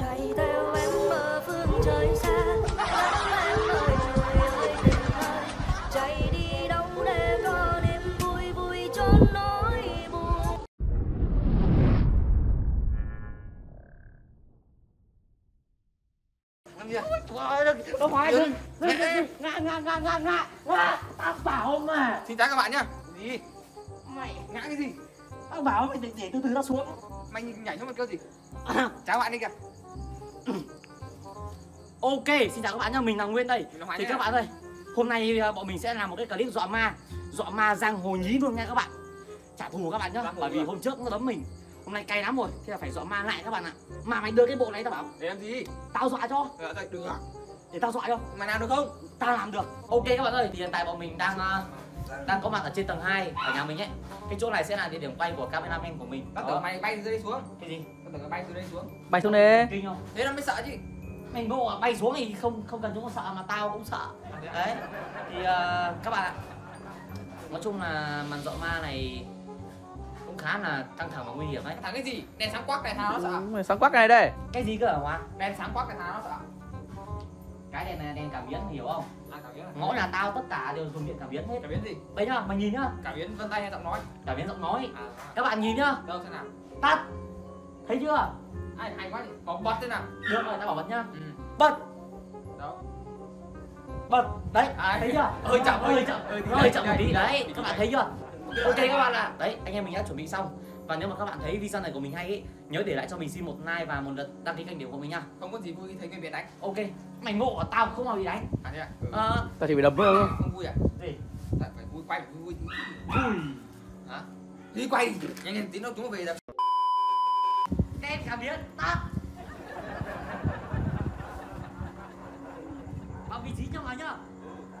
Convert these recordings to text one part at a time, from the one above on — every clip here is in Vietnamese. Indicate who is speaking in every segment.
Speaker 1: chạy theo em ở phương trời xa. Em ơi người ơi đừng ơi chạy đi đâu để có niềm vui vui chốn nỗi buồn.
Speaker 2: À?
Speaker 3: Phải
Speaker 2: Dừng.
Speaker 3: đừng đừng đừng ngã ngã ngã ngã ngã. Ngã tao bảo mà.
Speaker 2: Xin chào các bạn nhá. Gì?
Speaker 3: Mày
Speaker 2: ngã cái gì?
Speaker 3: Tao bảo mày để, để từ từ tao xuống.
Speaker 2: Mày nhảy xuống mà kêu gì? Chào bạn đi kìa
Speaker 3: ok xin chào các bạn nhá mình là nguyên đây. Thì các bạn ơi hôm nay à, bọn mình sẽ làm một cái clip dọa ma dọa ma giang hồ nhí luôn nha các bạn. Trả thù các bạn nhá bởi vì hôm trước nó đấm mình. Hôm nay cay lắm rồi thế là phải dọa ma lại các bạn ạ. Mà mày đưa cái bộ này tao bảo
Speaker 2: để làm gì?
Speaker 3: tao dọa cho.
Speaker 2: Ờ đây được.
Speaker 3: Để tao dọa cho.
Speaker 2: Mày làm được không?
Speaker 3: Tao làm được. Ok các bạn ơi thì hiện tại bọn mình đang à, đang có mặt ở trên tầng 2 ở nhà mình ấy. Cái chỗ này sẽ là địa điểm quay của cameraman của mình. Đó.
Speaker 2: tưởng mày bay đây xuống.
Speaker 3: Cái gì
Speaker 2: mày bay từ đây xuống.
Speaker 4: Bay xuống đi
Speaker 3: kinh không?
Speaker 2: Thế nó mới sợ chứ.
Speaker 3: Mình bộ à, bay xuống thì không không cần chúng nó sợ mà tao cũng sợ. Đấy. Thì uh, các bạn ạ nói chung là màn dọa ma này cũng khá là căng thẳng và nguy hiểm đấy.
Speaker 2: Thằng cái gì? Đèn sáng quắc này thằng nó sợ.
Speaker 4: Mày sáng quắc này đây.
Speaker 3: Cái gì cơ hả hoa
Speaker 2: đèn sáng quắc này thằng nó sợ.
Speaker 3: Cái đèn này đèn cảm biến hiểu không?
Speaker 2: À cảm biến
Speaker 3: ngõ nhà tao tất cả đều dùng điện cảm biến hết.
Speaker 2: Cảm biến gì?
Speaker 3: Bây nhá mày nhìn nhá.
Speaker 2: Cảm biến vân tay hay giọng nói?
Speaker 3: Cảm biến giọng nói.
Speaker 2: À.
Speaker 3: Các bạn nhìn nhá.
Speaker 2: Đâu thế nào.
Speaker 3: Tắt thấy chưa?
Speaker 2: Ai hay quá có bật thế nào?
Speaker 3: Được rồi tao bảo bật nhá.
Speaker 2: Ừ.
Speaker 3: Bật.
Speaker 2: Đâu
Speaker 3: bật. Đấy
Speaker 2: À,
Speaker 3: thấy chưa?
Speaker 2: Hơi chậm, hơi chậm,
Speaker 3: chậm.
Speaker 2: Hơi
Speaker 3: chậm. Một tí. Đấy các bạn thấy chưa? Ok các bạn ạ. Đấy anh em mình đã chuẩn bị xong. Và nếu mà các bạn thấy video này của mình hay ấy nhớ để lại cho mình xin một like và một lượt đăng ký kênh điểm của mình nha.
Speaker 2: Không có gì vui khi thấy người Việt đánh
Speaker 3: ok. Mày ngộ ở tao không bao bị đánh.
Speaker 2: À thế à? Ừ.
Speaker 3: ờ.
Speaker 4: Tao chỉ bị đập vỡ thôi.
Speaker 2: Không vui à?
Speaker 3: Gì?
Speaker 2: Tại phải vui quay phải vui vui
Speaker 3: vui.
Speaker 2: Hả? Đi quay. Nhanh lên tí nữa chúng nó về rồi
Speaker 3: đen cảm biến tắt vào vị trí cho mày nhá.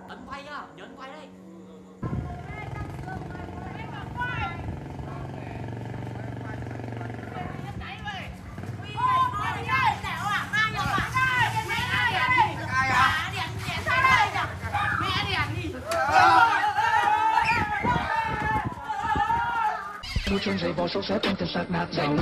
Speaker 3: Ấn quay nhá, nhớ ấn quay đây.
Speaker 5: Môi trường dày vò sâu xé trong tình xác nạt dầu.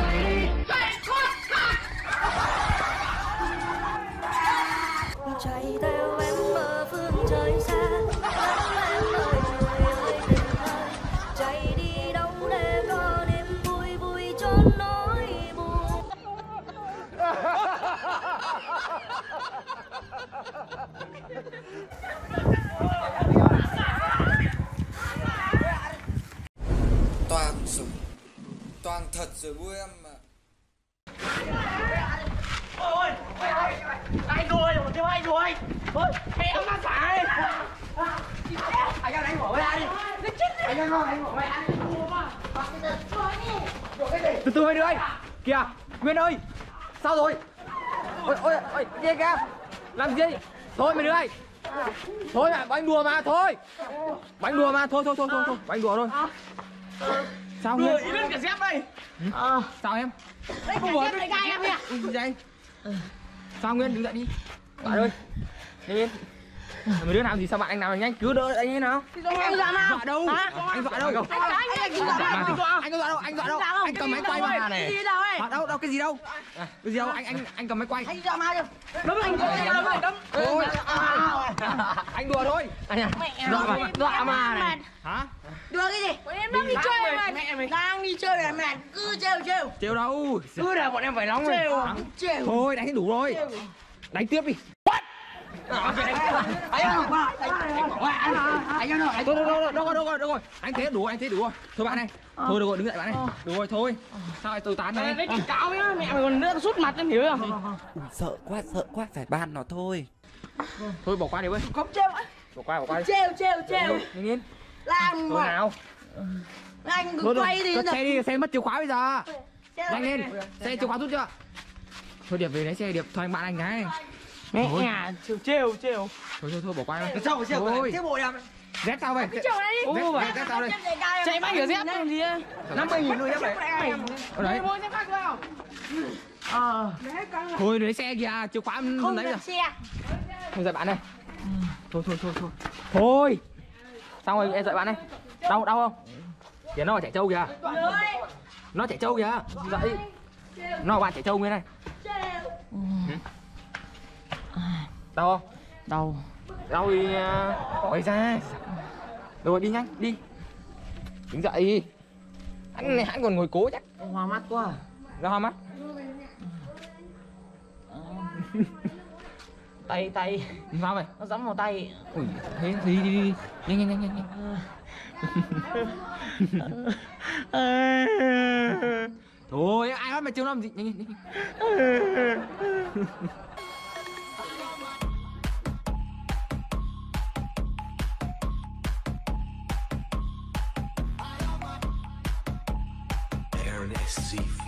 Speaker 2: Toàn súng toàn thật rồi vui em mà.
Speaker 3: Anh rồi một cái anh rồi thôi em nó phải anh ăn anh bỏ mày đi anh ăn ngon anh bỏ mày ăn
Speaker 4: Từ từ mấy đứa ơi Kìa, Nguyên ơi. Sao rồi? Ôi ôi ôi Gì kìa làm gì? Thôi mấy đứa ơi Thôi mà bọn anh đùa mà thôi. Bọn anh đùa mà thôi thôi thôi thôi thôi. Bọn anh đùa thôi. Sao Nguyên
Speaker 3: ý lên cả dép đây.
Speaker 4: Sao em?
Speaker 3: Đây không bỏ cái gai em kìa
Speaker 4: Sao Nguyên đứng dậy đi? Bạn ơi Đi lên Mấy đứa làm gì sao bạn anh nào nhanh cứu đỡ anh ấy nào
Speaker 3: anh dọa nào
Speaker 4: Dọa đâu Anh dọa đâu
Speaker 3: anh dọa nào
Speaker 4: dọa anh dọa đâu anh dọa đâu anh cầm máy quay mà này
Speaker 3: đâu
Speaker 4: À, đâu đâu cái gì đâu à, cái gì đâu anh anh anh cầm máy quay
Speaker 3: anh dọa ma chưa đấm anh đấm anh đấm
Speaker 4: thôi anh đùa thôi dọa mà dọa mà này hả
Speaker 6: Đùa cái gì? Bọn em đang đi chơi mà Đang đi chơi này mẹ Cứ trêu trêu
Speaker 4: trêu đâu
Speaker 6: Cứ để bọn em phải nóng Trêu Trêu
Speaker 4: thôi đánh đủ rồi đánh tiếp đi
Speaker 6: Anh ơi qua Anh ơi Anh ơi
Speaker 4: thôi thôi thôi đâu rồi đâu rồi đâu rồi anh thế đủ anh thế đủ rồi thôi bạn này thôi được rồi đứng dậy bạn này đủ rồi thôi sao lại tôi tán này
Speaker 6: Đấy cáo nhá Mẹ mày còn nữa sút mặt em hiểu không?
Speaker 7: sợ quá sợ quá phải ban nó thôi
Speaker 4: thôi bỏ qua đi ơi
Speaker 6: Không trêu
Speaker 4: bỏ qua bỏ qua đi
Speaker 6: Trêu trêu trêu
Speaker 4: nhìn lên
Speaker 6: Làm
Speaker 4: thôi nào
Speaker 6: Anh cứ quay đi
Speaker 4: xe đi xe mất chìa khóa bây giờ nhanh lên xe chìa khóa rút chưa thôi điệp về lấy xe điệp thôi anh bạn anh gái
Speaker 6: Mẹ
Speaker 4: Thôi.
Speaker 6: à Trêu trêu trêu
Speaker 4: thôi thôi thôi bỏ qua đi
Speaker 6: Sao trêu
Speaker 4: Thôi.
Speaker 6: Trêu bộ em
Speaker 4: dép sao vậy
Speaker 6: Trêu đây đi.
Speaker 4: Dép sao đây.
Speaker 6: Chạy bánh ở dép làm gì ấy 50 nghìn luôn dép này.
Speaker 4: Ở đấy
Speaker 6: Mua dép khác vào
Speaker 4: thôi lấy xe kìa chìa khóa
Speaker 6: Không
Speaker 4: lấy
Speaker 6: được
Speaker 4: rồi
Speaker 6: xe.
Speaker 4: Thôi dạy bạn này thôi thôi thôi thôi. Thôi. Xong rồi em dạy bạn này đau đau không? Kìa nó là chạy trâu kìa. Nó chạy trâu kìa. Dậy. Nó là bạn chạy trâu nguyên này Đau không?
Speaker 3: đau.
Speaker 4: Đau thì uh, hỏi ra. Rồi đi nhanh, đi. Đứng dậy. Hắn này hắn còn ngồi cố chắc
Speaker 3: hoa mắt quá.
Speaker 4: Ra hoa mắt.
Speaker 3: Tay tay.
Speaker 4: Sao vậy?
Speaker 3: nó dẫm vào tay.
Speaker 4: Ui, thế thì đi đi đi. Nhanh nhanh nhanh nhanh nhanh. Thôi ai bắt mày trêu nó làm gì? Nhanh nhanh nhanh
Speaker 8: see